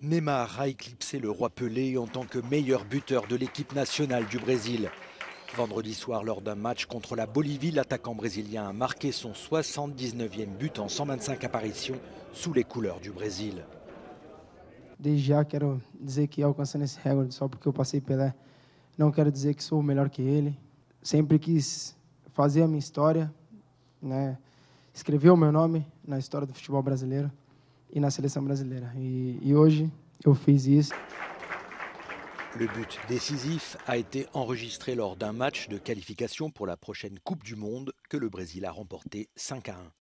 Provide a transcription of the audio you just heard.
Neymar a éclipsé le roi Pelé en tant que meilleur buteur de l'équipe nationale du Brésil. Vendredi soir, lors d'un match contre la Bolivie, l'attaquant brésilien a marqué son 79e but en 125 apparitions sous les couleurs du Brésil. Desde já quero dizer que alcançando esse recorde só porque eu passei Pelé, não quero dizer que sou melhor que ele. Sempre quis fazer a minha história, né? escrever o meu nome na história do futebol brasileiro e na seleção brasileira. E, e hoje eu fiz. Le but décisif a été enregistré lors d'un match de qualification pour la prochaine Coupe du Monde que le Brésil a remporté 5 à 1.